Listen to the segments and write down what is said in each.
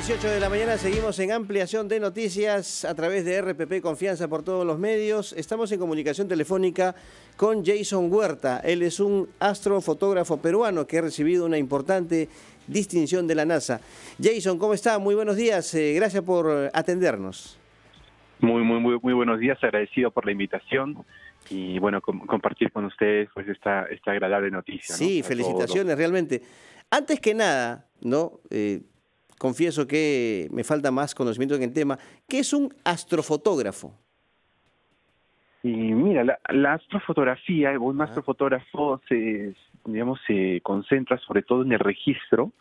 18 de la mañana seguimos en ampliación de noticias a través de RPP Confianza por todos los medios. Estamos en comunicación telefónica con Jason Huerta. Él es un astrofotógrafo peruano que ha recibido una importante distinción de la NASA. Jason, ¿cómo está? Muy buenos días. Eh, gracias por atendernos. Muy, muy, muy, muy buenos días. Agradecido por la invitación y bueno, compartir con ustedes pues esta, esta agradable noticia. Sí, felicitaciones realmente. Antes que nada, ¿no? Eh, confieso que me falta más conocimiento en el tema. ¿Qué es un astrofotógrafo? Y mira, la, astrofotografía, un astrofotógrafo se, digamos, se concentra sobre todo en el registro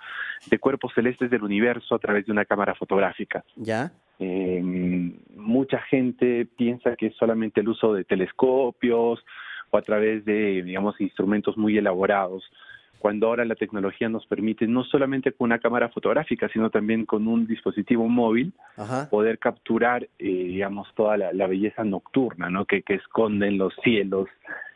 de cuerpos celestes del universo a través de una cámara fotográfica. Ya. Eh, mucha gente piensa que es solamente el uso de telescopios o a través de, digamos, instrumentos muy elaborados cuando ahora la tecnología nos permite no solamente con una cámara fotográfica, sino también con un dispositivo móvil poder capturar, eh, digamos, toda la, belleza nocturna, ¿no? Que, que esconden los cielos,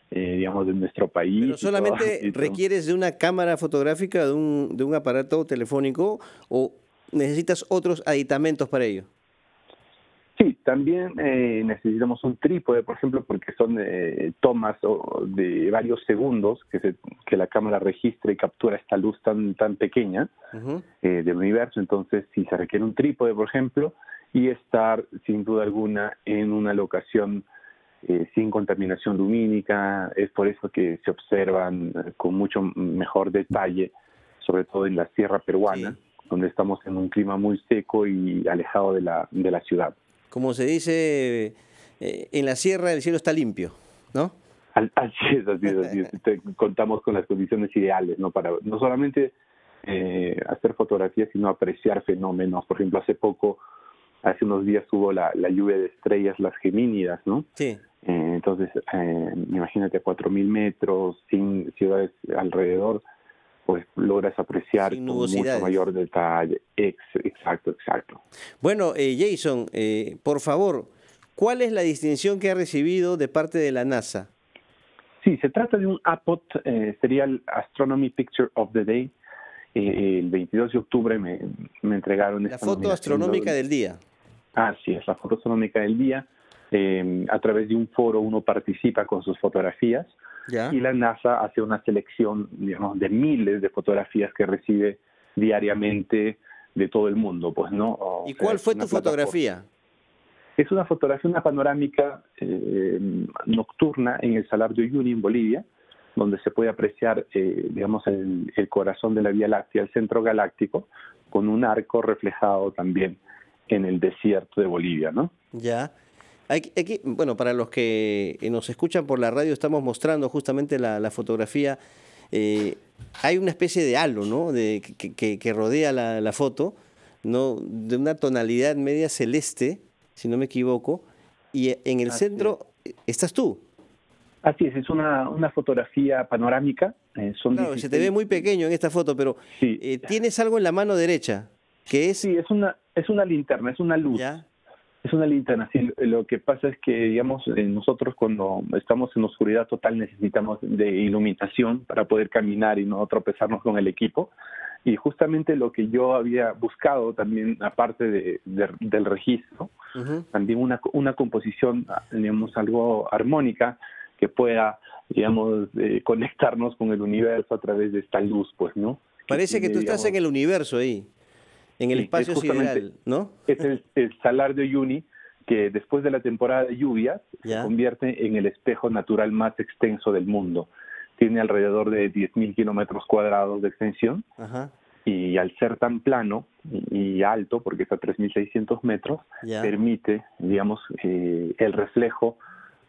eh, digamos, de nuestro país. Pero solamente requieres de una cámara fotográfica, de un, de un aparato telefónico, o necesitas otros aditamentos para ello. También eh, necesitamos un trípode, por ejemplo, porque son eh, tomas de varios segundos que, se, que la cámara registra y captura esta luz tan, tan pequeña eh, del universo. Entonces, si se requiere un trípode, por ejemplo, y estar sin duda alguna en una locación sin contaminación lumínica, es por eso que se observan con mucho mejor detalle, sobre todo en la sierra peruana, donde estamos en un clima muy seco y alejado de la, de la ciudad como se dice, eh, en la sierra el cielo está limpio, ¿no? Así es, así es, así es. Contamos con las condiciones ideales, ¿no? Para no solamente eh, hacer fotografías, sino apreciar fenómenos. Por ejemplo, hace poco, hace unos días hubo la, lluvia de estrellas, las gemínidas, ¿no? Sí. Eh, entonces, eh, imagínate a 4.000 metros, sin ciudades alrededor, pues logras apreciar con mucho mayor detalle. exacto, exacto. Bueno, eh, Jason, eh, por favor, ¿cuál es la distinción que ha recibido de parte de la NASA? Sí, se trata de un APOT, eh, sería el Astronomy Picture of the Day. el 22 de octubre me, me entregaron esta La foto astronómica del día. Ah, sí, es la foto astronómica del día. a través de un foro uno participa con sus fotografías y la NASA hace una selección, digamos, de miles de fotografías que recibe diariamente de todo el mundo, pues, ¿no? ¿Y cuál fue tu fotografía? Es una fotografía, una panorámica eh, nocturna en el Salar de Uyuni, en Bolivia, donde se puede apreciar, eh, digamos, el, el, corazón de la Vía Láctea, el centro galáctico, con un arco reflejado también en el desierto de Bolivia, ¿no? Ya. Aquí, bueno, para los que nos escuchan por la radio, estamos mostrando justamente la, fotografía. Eh, hay una especie de halo, ¿no? De, que, rodea la, foto, ¿no? De una tonalidad media celeste, si no me equivoco, y en el centro estás tú. Así es, es una, una fotografía panorámica. Eh, claro, se te ve muy pequeño en esta foto, pero eh, tienes algo en la mano derecha, que es... Sí, es una, es una linterna, es una luz. ¿Ya? Es una linterna, sí. Lo que pasa es que, digamos, eh, nosotros cuando estamos en oscuridad total necesitamos de iluminación para poder caminar y no tropezarnos con el equipo. Y justamente lo que yo había buscado también, aparte de, del registro, también una, una composición, digamos, algo armónica que pueda, digamos, eh, conectarnos con el universo a través de esta luz, pues, ¿no? Parece que, tú estás en el universo ahí en el espacio sideral, ¿no? Es el, salar de Uyuni que después de la temporada de lluvias se convierte en el espejo natural más extenso del mundo. Tiene alrededor de 10.000 kilómetros cuadrados de extensión y al ser tan plano y, alto, porque está a 3.600 metros, permite, digamos, eh, el reflejo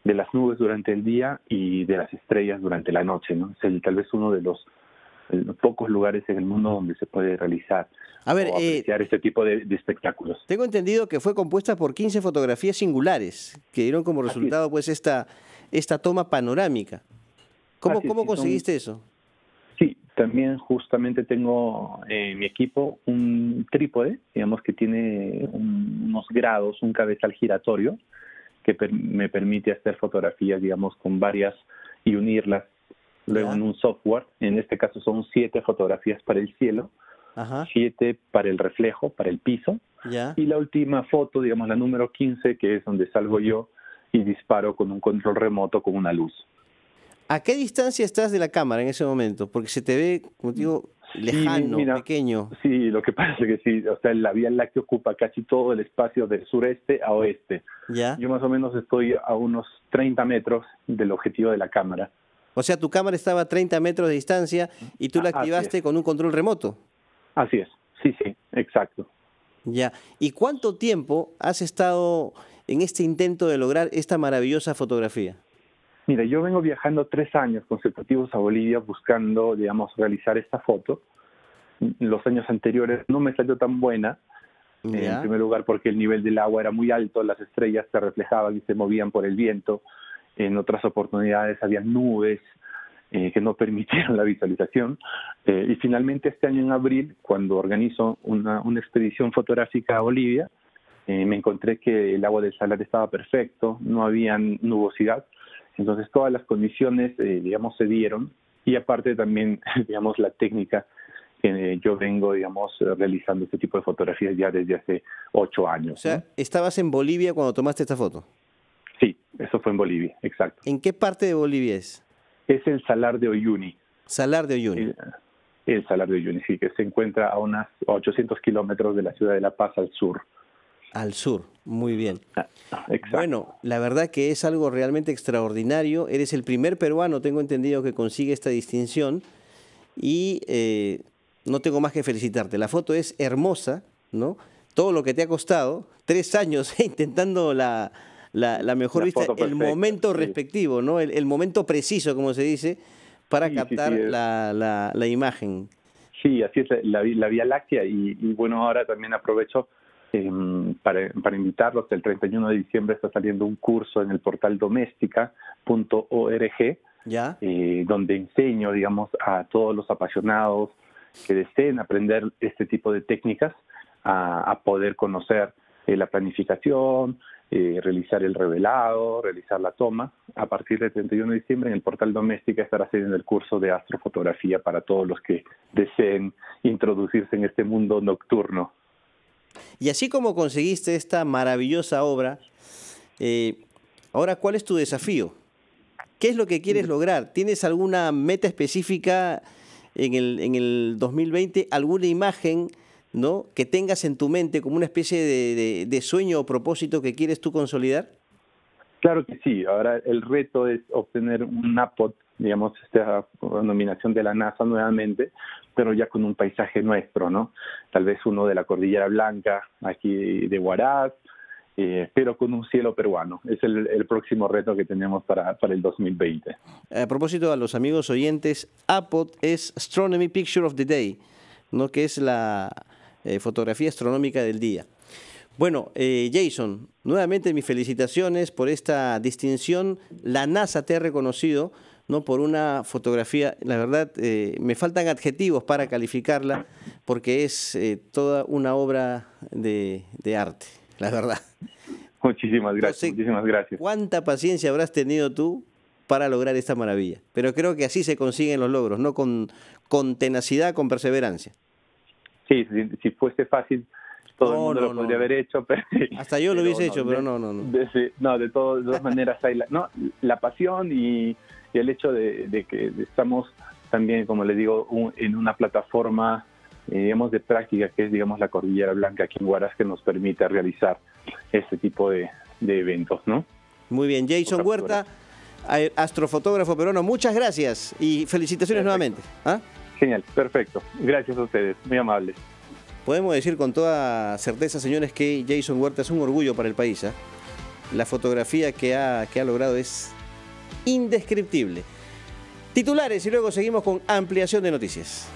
de las nubes durante el día y de las estrellas durante la noche. ¿no? Es el, tal vez uno de los pocos lugares en el mundo donde se puede realizar a ver, o eh, este tipo de, espectáculos. Tengo entendido que fue compuesta por 15 fotografías singulares que dieron como resultado pues esta, esta toma panorámica. ¿Cómo, cómo conseguiste eso? Sí, también justamente tengo en mi equipo un trípode, digamos que tiene unos grados, un cabezal giratorio que me permite hacer fotografías, digamos, con varias y unirlas luego en un software, en este caso son siete fotografías para el cielo, siete para el reflejo, para el piso, y la última foto, digamos la número 15, que es donde salgo yo y disparo con un control remoto con una luz. ¿A qué distancia estás de la cámara en ese momento? Porque se te ve, como digo, lejano, pequeño. Sí, lo que pasa es que sí, o sea, la Vía Láctea ocupa casi todo el espacio del sureste a oeste. ¿Ya? Yo más o menos estoy a unos 30 metros del objetivo de la cámara. O sea, tu cámara estaba a 30 metros de distancia y tú la activaste con un control remoto. Así es, sí, sí, exacto. Ya. ¿Y cuánto tiempo has estado en este intento de lograr esta maravillosa fotografía? Mira, yo vengo viajando tres años consecutivos a Bolivia buscando, digamos, realizar esta foto. Los años anteriores no me salió tan buena, en primer lugar porque el nivel del agua era muy alto, las estrellas se reflejaban y se movían por el viento. En otras oportunidades había nubes eh, que no permitieron la visualización. Eh, y finalmente este año en abril, cuando organizo una, una expedición fotográfica a Bolivia, eh, me encontré que el agua del salar estaba perfecto, no había nubosidad entonces todas las condiciones, eh, digamos, se dieron y aparte también, digamos, la técnica que yo vengo, digamos, realizando este tipo de fotografías ya desde hace ocho años. O sea, ¿estabas en Bolivia cuando tomaste esta foto? Eso fue en Bolivia, exacto. ¿En qué parte de Bolivia es? Es el Salar de Oyuni. Salar de Oyuni. El, Salar de Oyuni, sí, que se encuentra a unas 800 kilómetros de la ciudad de La Paz al sur. Al sur, muy bien. Ah, bueno, la verdad que es algo realmente extraordinario. Eres el primer peruano, tengo entendido, que consigue esta distinción y eh, no tengo más que felicitarte. La foto es hermosa, ¿no? Todo lo que te ha costado, tres años intentando la, la, mejor vista, el momento respectivo, ¿no? El, momento preciso, como se dice, para captar la, la, imagen. Sí, así es la, Vía Láctea y, y bueno, ahora también aprovecho Em, para, para invitarlos, el 31 de diciembre está saliendo un curso en el portal doméstica.org, ¿Ya? Eh, donde enseño, digamos, a todos los apasionados que deseen aprender este tipo de técnicas a, poder conocer eh, la planificación, eh, realizar el revelado, realizar la toma. A partir del 31 de diciembre en el portal Doméstica estará saliendo el curso de astrofotografía para todos los que deseen introducirse en este mundo nocturno. Y así como conseguiste esta maravillosa obra, eh, ahora, ¿cuál es tu desafío? ¿Qué es lo que quieres lograr? ¿Tienes alguna meta específica en el, en el 2020? ¿Alguna imagen ¿no? que tengas en tu mente como una especie de, de sueño o propósito que quieres tú consolidar? Claro que sí. Ahora el reto es obtener un APOT, digamos, esta nominación de la NASA nuevamente, pero ya con un paisaje nuestro, ¿no? Tal vez uno de la Cordillera Blanca, aquí de Huaraz, eh, pero con un cielo peruano. Es el, próximo reto que tenemos para, para, el 2020. A propósito, a los amigos oyentes, APOT es Astronomy Picture of the Day, ¿no? que es la eh, fotografía astronómica del día. Bueno, eh, Jason, nuevamente mis felicitaciones por esta distinción. La NASA te ha reconocido ¿no? por una fotografía, la verdad, eh, me faltan adjetivos para calificarla, porque es eh, toda una obra de, arte, la verdad. Muchísimas gracias, muchísimas gracias. ¿Cuánta paciencia habrás tenido tú para lograr esta maravilla? Pero creo que así se consiguen los logros, ¿no? Con, con tenacidad, con perseverancia. Sí, si, fuese fácil, todo el mundo lo podría haber hecho. Pero, Hasta yo lo hubiese hecho, pero no, no, no. De, no, de, todas maneras hay la, no, la pasión y y el hecho de, que estamos también, como le digo, en una plataforma, eh, digamos, de práctica que es, digamos, la Cordillera Blanca aquí en Huaraz que nos permite realizar este tipo de, eventos, ¿no? Muy bien, Jason Huerta, astrofotógrafo peruano, muchas gracias y felicitaciones nuevamente. ¿ah? Genial, perfecto. Gracias a ustedes, muy amables. Podemos decir con toda certeza, señores, que Jason Huerta es un orgullo para el país. ¿ah? La fotografía que ha, que ha logrado es indescriptible. Titulares y luego seguimos con ampliación de noticias.